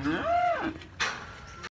Mm-hmm.